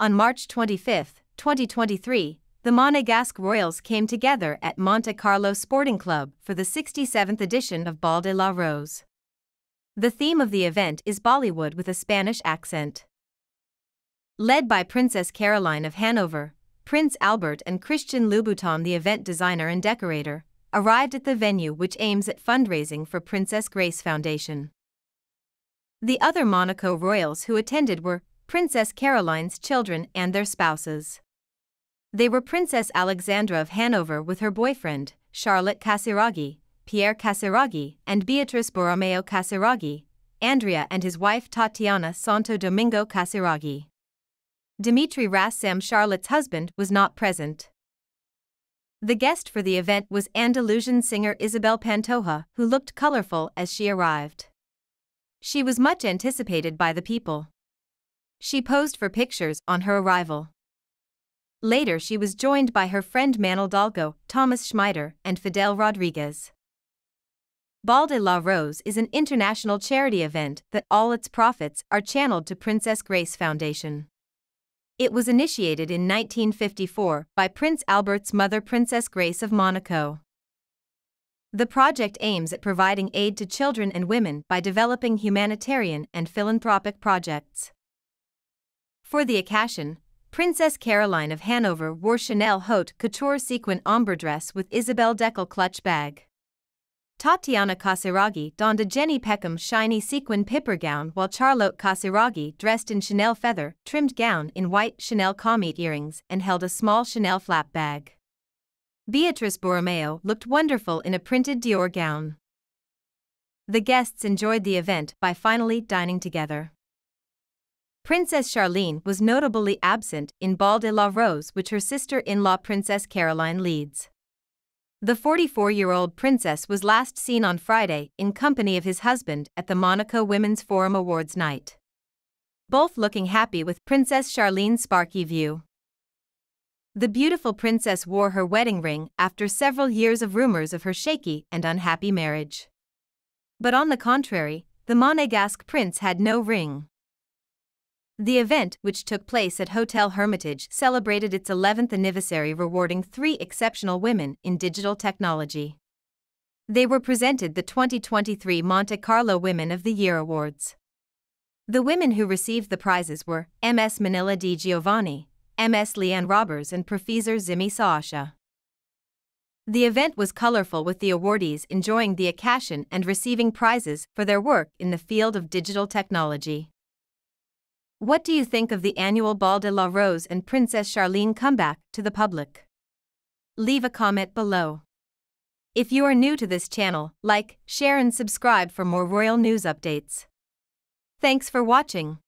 On March 25, 2023, the Monegasque Royals came together at Monte Carlo Sporting Club for the 67th edition of Bal de la Rose. The theme of the event is Bollywood with a Spanish accent. Led by Princess Caroline of Hanover, Prince Albert and Christian Louboutin, the event designer and decorator, arrived at the venue which aims at fundraising for Princess Grace Foundation. The other Monaco royals who attended were Princess Caroline's children and their spouses. They were Princess Alexandra of Hanover with her boyfriend, Charlotte Casiraghi, Pierre Casiraghi, and Beatrice Borromeo Casiraghi, Andrea and his wife Tatiana Santo Domingo Casiraghi. Dimitri Rassam Charlotte's husband was not present. The guest for the event was Andalusian singer Isabel Pantoja, who looked colorful as she arrived. She was much anticipated by the people. She posed for pictures on her arrival. Later, she was joined by her friend Manel Dalgo, Thomas Schmeider, and Fidel Rodriguez. Bal de la Rose is an international charity event that all its profits are channeled to Princess Grace Foundation. It was initiated in 1954 by Prince Albert's mother, Princess Grace of Monaco. The project aims at providing aid to children and women by developing humanitarian and philanthropic projects. For the occasion, Princess Caroline of Hanover wore Chanel Haute Couture sequin ombre dress with Isabel Deckel clutch bag. Tatiana Casiraghi donned a Jenny Packham shiny sequin pipper gown while Charlotte Casiraghi dressed in Chanel feather trimmed gown in white Chanel comete earrings and held a small Chanel flap bag. Beatrice Borromeo looked wonderful in a printed Dior gown. The guests enjoyed the event by finally dining together. Princess Charlene was notably absent in Bal de la Rose, which her sister in law Princess Caroline leads. The 44 year old princess was last seen on Friday in company of his husband at the Monaco Women's Forum Awards night. Both looking happy with Princess Charlene's sparky view. The beautiful princess wore her wedding ring after several years of rumors of her shaky and unhappy marriage. But on the contrary, the Monegasque prince had no ring. The event, which took place at Hotel Hermitage, celebrated its 11th anniversary, rewarding three exceptional women in digital technology. They were presented the 2023 Monte Carlo Women of the Year Awards. The women who received the prizes were MS Manila Di Giovanni, MS Leanne Robbers and Professor Zimi Saasha. The event was colorful with the awardees enjoying the occasion and receiving prizes for their work in the field of digital technology. What do you think of the annual Bal de la Rose and Princess Charlene comeback to the public? Leave a comment below. If you are new to this channel, like, share and subscribe for more royal news updates. Thanks for watching.